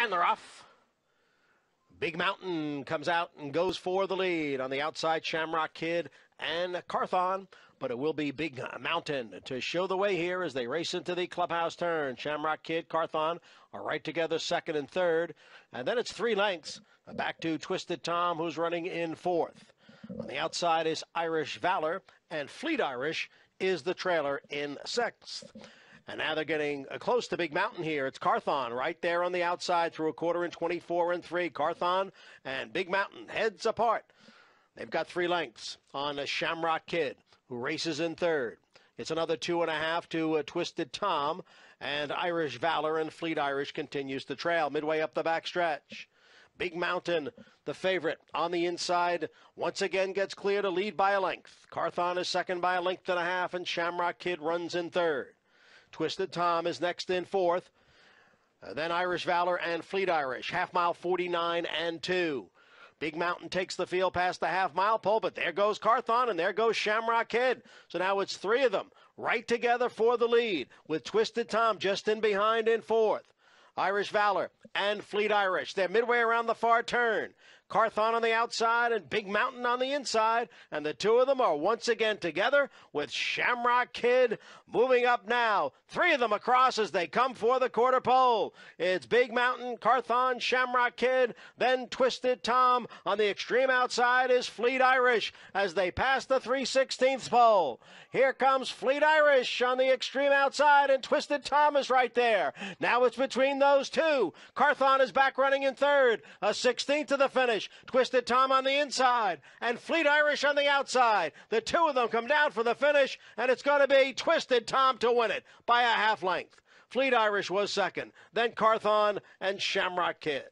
And they're off. Big Mountain comes out and goes for the lead on the outside. Shamrock Kid and Carthon, but it will be Big Mountain to show the way here as they race into the clubhouse turn. Shamrock Kid, Carthon are right together, second and third, and then it's three lengths back to Twisted Tom, who's running in fourth. On the outside is Irish Valor, and Fleet Irish is the trailer in sixth. And now they're getting uh, close to Big Mountain here. It's Carthon right there on the outside through a quarter and 24 and 3. Carthon and Big Mountain heads apart. They've got three lengths on a Shamrock Kid, who races in third. It's another two and a half to a Twisted Tom, and Irish Valor and Fleet Irish continues to trail midway up the backstretch. Big Mountain, the favorite on the inside, once again gets clear to lead by a length. Carthon is second by a length and a half, and Shamrock Kid runs in third. Twisted Tom is next in fourth. Uh, then Irish Valor and Fleet Irish, half mile 49 and 2. Big Mountain takes the field past the half mile pole, but there goes Carthon and there goes Shamrock Kid. So now it's three of them right together for the lead, with Twisted Tom just in behind in fourth. Irish Valor and Fleet Irish. They're midway around the far turn. Carthon on the outside and Big Mountain on the inside, and the two of them are once again together with Shamrock Kid moving up now. Three of them across as they come for the quarter pole. It's Big Mountain, Carthon, Shamrock Kid, then Twisted Tom. On the extreme outside is Fleet Irish as they pass the 316th pole. Here comes Fleet Irish on the extreme outside, and Twisted Tom is right there. Now it's between those two. Carthon is back running in third, a 16th to the finish finish. Twisted Tom on the inside and Fleet Irish on the outside. The two of them come down for the finish, and it's going to be Twisted Tom to win it by a half length. Fleet Irish was second, then Carthon and Shamrock Kid.